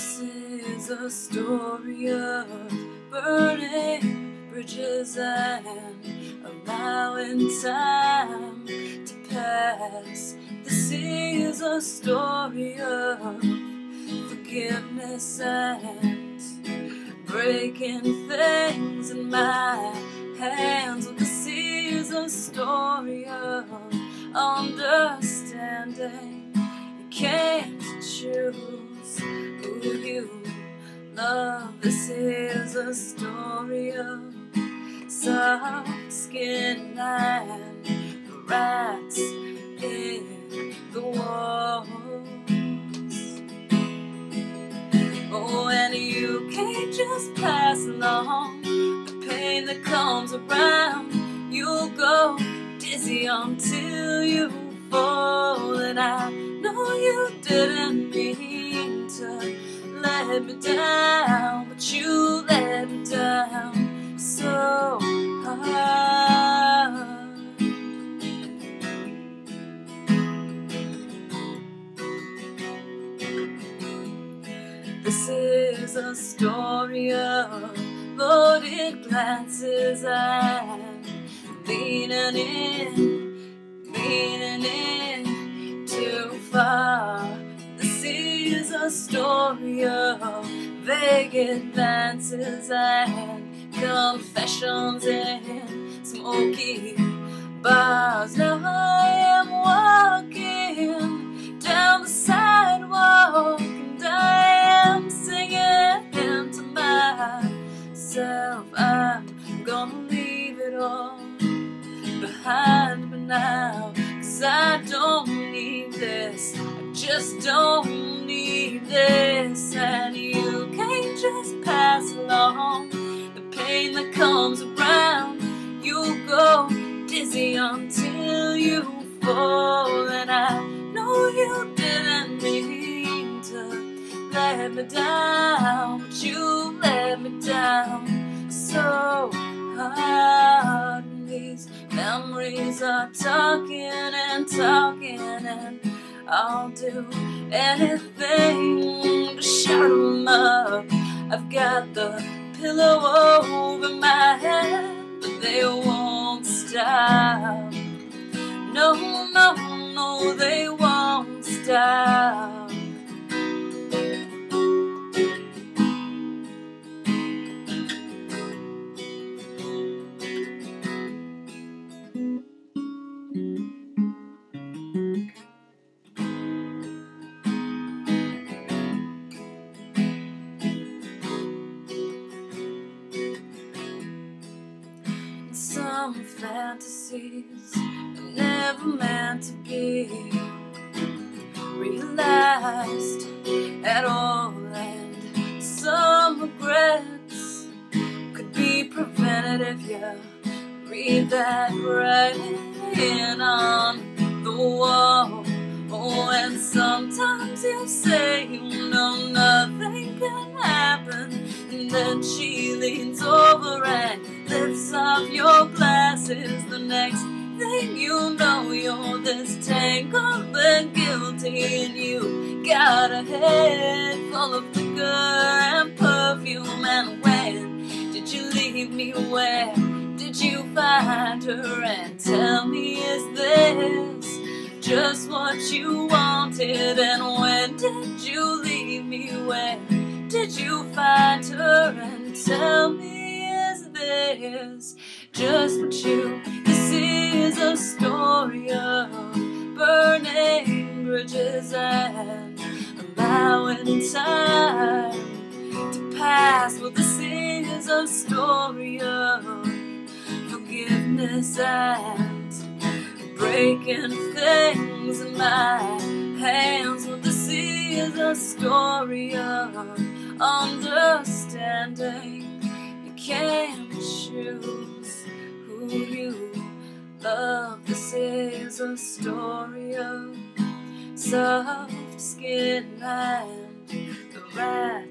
This is a story of burning bridges and allowing time to pass. This is a story of forgiveness and breaking things in my hands. This is a story of understanding. You can't choose you love. This is a story of soft skin and rats in the walls. Oh, and you can't just pass along the pain that comes around. You'll go dizzy until you fall, and I know you didn't mean to let me down, but you let me down so hard. This is a story of loaded glances and leaning in, leaning in too far. Is story of vague advances and confessions in smoky bars. Now I am walking down the sidewalk and I am singing to myself. I'm gonna leave it all behind me now. Cause I don't need this. Just don't need this. And you can't just pass along the pain that comes around. You'll go dizzy until you fall. And I know you didn't mean to let me down, but you let me down so hard. These memories are talking and talking, and I'll do anything to shut them up. I've got the pillow over my head, but they won't stop. No, no, no, they won't stop. Some fantasies never meant to be realized at all, and some regrets could be prevented if you read that writing on the wall. Oh, and sometimes you say you know nothing can happen, and then she leans over and lifts off your glasses. The next thing you know, you're this tangled and guilty, and you got a head full of liquor and perfume. And when did you leave me? Where did you find her? And tell me, is this just what you wanted? And when did you leave me? Where did you find her? And tell me, is this just what you? This is a story of burning bridges and allowing time to pass. Well, this is a story of forgiveness and breaking things in my hands. Well, this is a story of understanding. Can't choose you love. This is a story of soft skin and the rat